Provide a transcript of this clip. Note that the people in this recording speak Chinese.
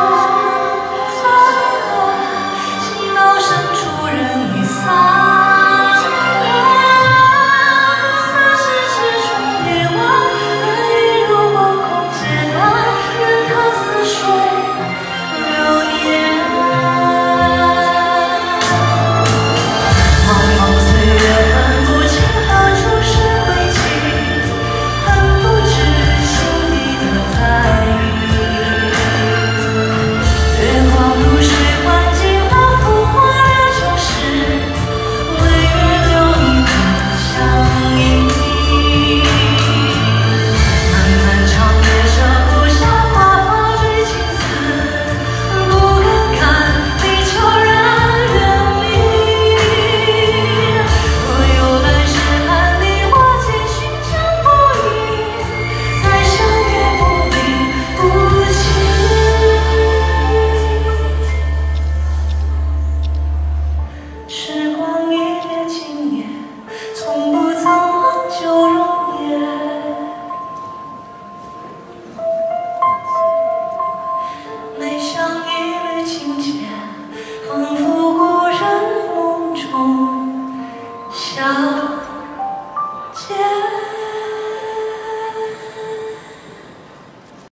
Oh. 想